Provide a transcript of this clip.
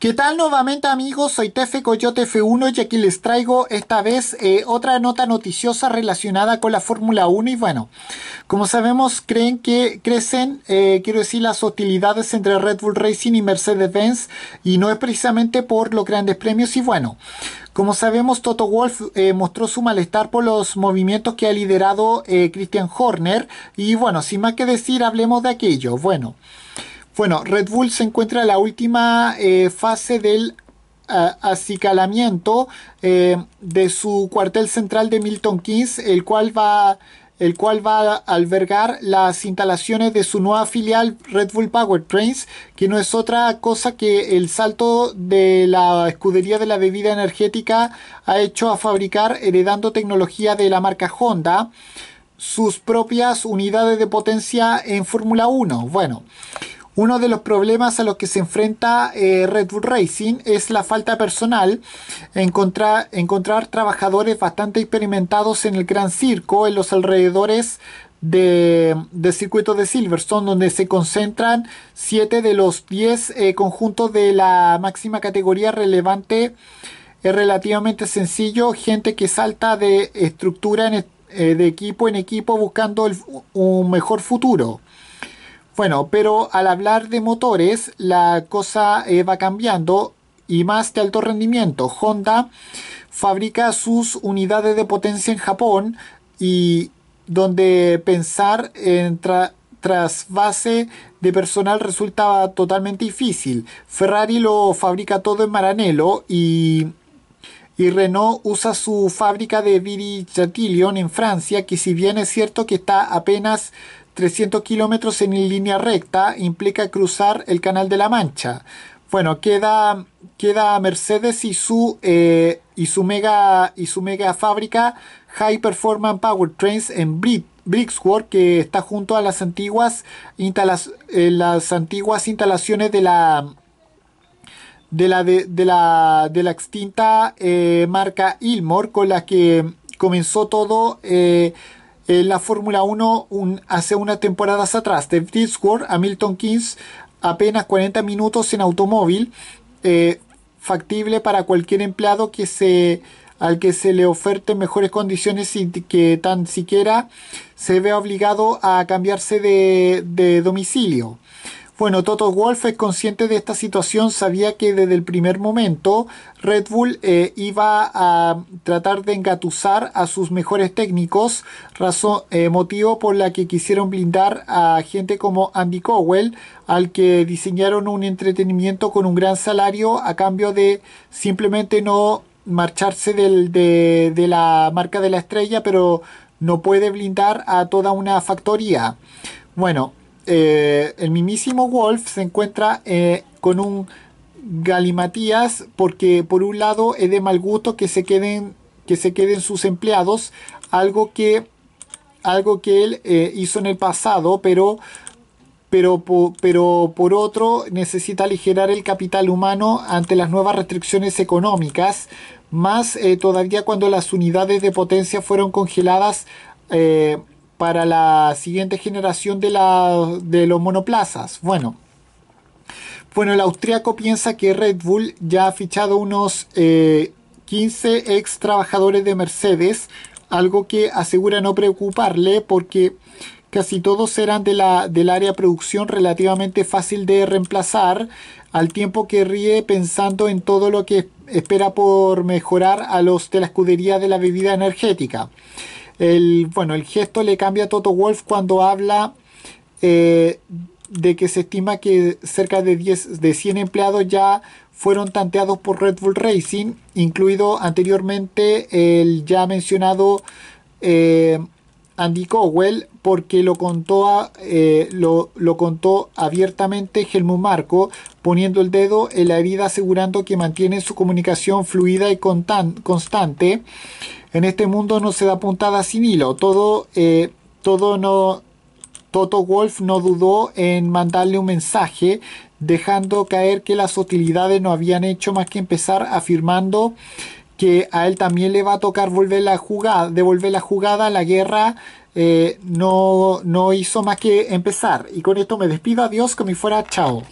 ¿Qué tal nuevamente amigos? Soy Tefe Coyote F1 y aquí les traigo esta vez eh, otra nota noticiosa relacionada con la Fórmula 1 y bueno, como sabemos creen que crecen, eh, quiero decir, las hostilidades entre Red Bull Racing y Mercedes-Benz y no es precisamente por los grandes premios y bueno, como sabemos Toto Wolf eh, mostró su malestar por los movimientos que ha liderado Christian Horner y bueno, sin más que decir hablemos de aquello, bueno. Bueno, Red Bull se encuentra en la última eh, fase del acicalamiento eh, de su cuartel central de Milton Keynes, el cual va el cual va a albergar las instalaciones de su nueva filial Red Bull Powertrains, que no es otra cosa que el salto de la escudería de la bebida energética ha hecho a fabricar, heredando tecnología de la marca Honda, sus propias unidades de potencia en Fórmula 1. Bueno, uno de los problemas a los que se enfrenta eh, Red Bull Racing es la falta personal, encontrar, encontrar trabajadores bastante experimentados en el Gran Circo, en los alrededores de, del circuito de Silverstone, donde se concentran 7 de los 10 eh, conjuntos de la máxima categoría relevante. Es relativamente sencillo, gente que salta de estructura en, eh, de equipo en equipo buscando un mejor futuro. Bueno, pero al hablar de motores, la cosa eh, va cambiando y más de alto rendimiento. Honda fabrica sus unidades de potencia en Japón y donde pensar en tras base de personal resulta totalmente difícil. Ferrari lo fabrica todo en Maranello y, y Renault usa su fábrica de Viry-Chatillon en Francia, que si bien es cierto que está apenas 300 kilómetros en línea recta implica cruzar el Canal de la Mancha. Bueno, queda, queda Mercedes y su, eh, y su, mega, y su mega fábrica High Performance Powertrains en Brixworth, que está junto a las antiguas, eh, las antiguas instalaciones de la, de la, de, la, de la extinta eh, marca Ilmor, con la que comenzó todo la Fórmula 1 hace unas temporadas atrás, de Discord a Milton Keynes, apenas 40 minutos en automóvil, eh, factible para cualquier empleado que se al que se le oferte mejores condiciones y que tan siquiera se vea obligado a cambiarse de domicilio. Bueno, Toto Wolff es consciente de esta situación, sabía que desde el primer momento Red Bull eh, iba a tratar de engatusar a sus mejores técnicos, razón, eh, motivo por la que quisieron blindar a gente como Andy Cowell, al que diseñaron un entretenimiento con un gran salario a cambio de simplemente no marcharse de la marca de la estrella, pero no puede blindar a toda una factoría. Bueno, eh, el mismísimo Wolf se encuentra eh, con un galimatías porque por un lado es de mal gusto que se queden que se queden sus empleados algo que algo que él eh, hizo en el pasado pero pero, pero por otro necesita aligerar el capital humano ante las nuevas restricciones económicas más todavía cuando las unidades de potencia fueron congeladas para la siguiente generación de, los monoplazas. Bueno, bueno, el austriaco piensa que Red Bull ya ha fichado unos 15 eh, ex trabajadores de Mercedes, algo que asegura no preocuparle porque casi todos eran del área producción relativamente fácil de reemplazar, al tiempo que ríe pensando en todo lo que espera por mejorar a los de la escudería de la bebida energética. El, bueno, el gesto le cambia a Toto Wolf cuando habla eh, de que se estima que cerca de, 10, de 100 empleados ya fueron tanteados por Red Bull Racing, incluido anteriormente el ya mencionado eh, Andy Cowell, porque lo contó, eh, lo, lo, contó abiertamente Helmut Marco, poniendo el dedo en la herida asegurando que mantiene su comunicación fluida y constante en este mundo no se da puntada sin hilo. Todo, eh, todo no. Toto Wolf no dudó en mandarle un mensaje, dejando caer que las utilidades no habían hecho más que empezar afirmando que a él también le va a tocar volver la jugada, devolver la jugada, la guerra eh, no, no hizo más que empezar. Y con esto me despido, adiós, que me fuera, chao.